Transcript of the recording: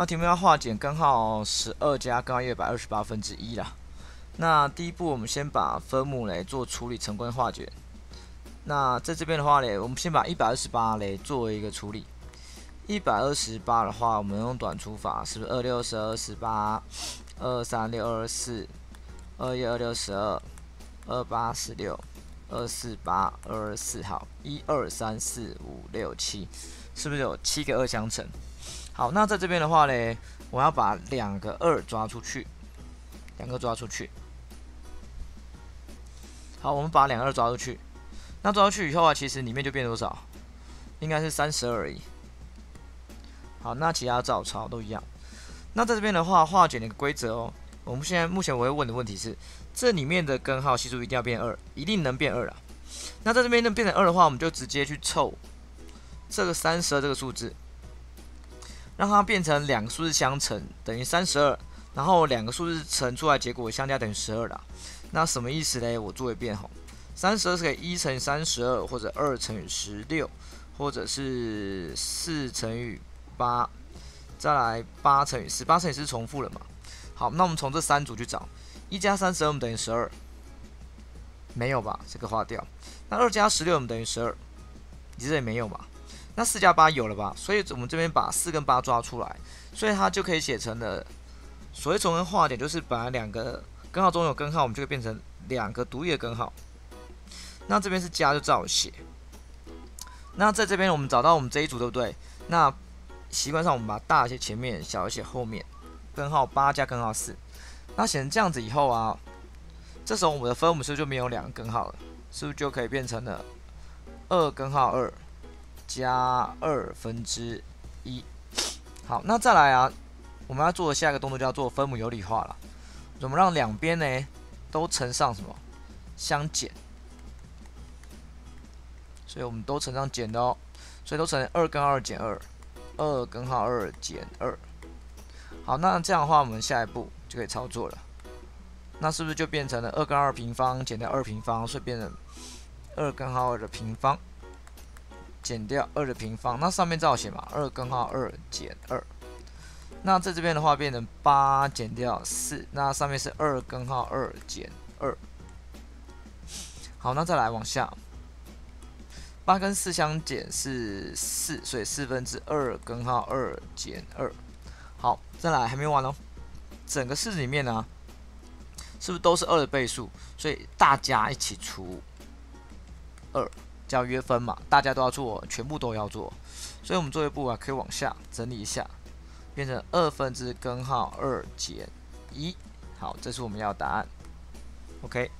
那题目要化简根号十二加根号一百二十八分之一啦。那第一步，我们先把分母来做处理成功化简。那在这边的话呢，我们先把一百二十八来作为一个处理。一百二十八的话，我们用短除法，是不是二六十二十八，二三六二四，二一二六十二，二八十六，二四八二四，好，一二三四五六七，是不是有七个二相乘？好，那在这边的话呢，我要把两个二抓出去，两个抓出去。好，我们把两个二抓出去，那抓出去以后啊，其实里面就变多少？应该是三十而已。好，那其他照抄都一样。那在这边的话，化简的规则哦。我们现在目前我会问的问题是，这里面的根号系数一定要变二，一定能变二啊。那在这边能变成二的话，我们就直接去凑这个三十二这个数字，让它变成两个数字相乘，等于三十二。然后两个数字乘出来结果相加等于十二的。那什么意思呢？我做一遍哈。三十二是可以一乘以三十二，或者二乘以十六，或者是四乘以。八，再来八乘以十，八乘以四重复了嘛？好，那我们从这三组去找，一加三十二，我们等于十二，没有吧？这个划掉。那二加十六，我们等于十二，其实也没有嘛。那四加八有了吧？所以我们这边把四跟八抓出来，所以它就可以写成了，所谓重根化点就是把两个根号中有根号，我们就会变成两个独立的根号。那这边是加就照写。那在这边我们找到我们这一组对不对？那习惯上，我们把大写前面，小写后面，根号八加根号四，那写成这样子以后啊，这时候我们的分母是不是就没有两个根号了？是不是就可以变成了二根号二加二分之一？好，那再来啊，我们要做的下一个动作叫做分母有理化了。怎么让两边呢都乘上什么相减？所以我们都乘上减的哦，所以都乘二跟二减二。二根号二减二，好，那这样的话，我们下一步就可以操作了。那是不是就变成了二根二平方减掉二平方，所以变成二根号二的平方减掉二的平方？那上面照写嘛，二根号二减二。那在这边的话，变成八减掉四，那上面是二根号二减二。好，那再来往下。八跟四相减是四，所以四分之二根号二减二。好，再来还没完哦。整个式子里面呢，是不是都是二的倍数？所以大家一起除二，叫约分嘛。大家都要做，全部都要做。所以我们做一步啊，可以往下整理一下，变成二分之根号二减一。好，这是我们要答案。OK。